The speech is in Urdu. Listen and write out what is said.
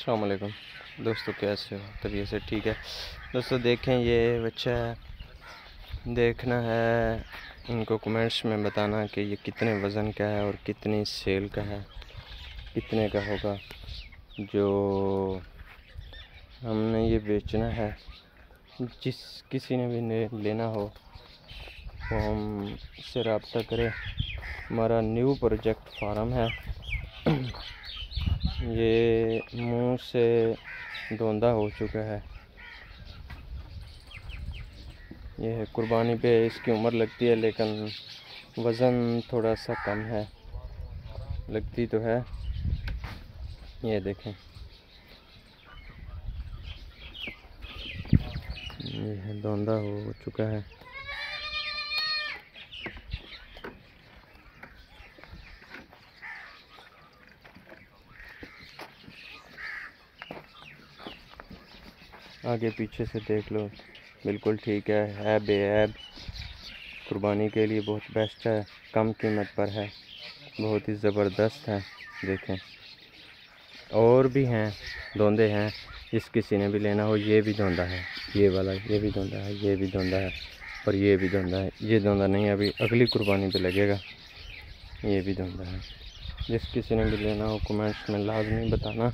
السلام علیکم۔ دوستو کیسے ہو؟ طبیعت سے ٹھیک ہے۔ دوستو، دیکھیں، یہ بچہ ہے دیکھنا ہے۔ ان کو کمنٹس میں بتانا کہ یہ کتنے وزن کا ہے اور کتنی سیل کا ہے۔ کتنے کا ہوگا؟ جو ہم نے یہ بیچنا ہے۔ جس کسی نے بھی لینا ہو، وہ ہم سے رابطہ کرے۔ ہمارا نیو پروجیکٹ فارم ہے۔ یہ منہ سے دھوندہ ہو چکا ہے۔ یہ ہے قربانی پہ اس کی عمر لگتی ہے، لیکن وزن تھوڑا سا کم ہے۔ لگتی تو ہے۔ یہ دیکھیں۔ یہ ہے ہو چکا ہے۔ آگے پیچھے سے دیکھ لو۔ بالکل ٹھیک ہے۔ ہے بے عیب۔ قربانی کے لیے بہت بیسٹ ہے۔ کم قیمت پر ہے۔ بہت ہی زبردست ہے۔ دیکھیں۔ اور بھی ہیں۔ دھوندے ہیں۔ جس کسی نے بھی لینا ہو، یہ بھی دھوندا ہے۔ یہ والا، یہ بھی دھوندا ہے۔ یہ بھی دھوندا ہے۔ اور یہ بھی دھوندا ہے۔ یہ دھوندا نہیں، ابھی اگلی قربانی پہ لگے گا۔ یہ بھی دھوندا ہے۔ جس کسی نے بھی لینا ہو، کمنٹس میں لازمی بتانا۔